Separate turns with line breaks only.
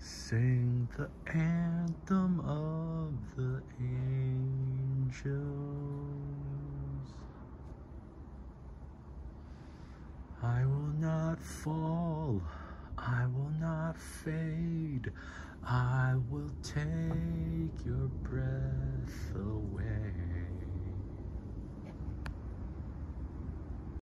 Sing the anthem of the angels. I will not fall, I will not fade, I will take your breath.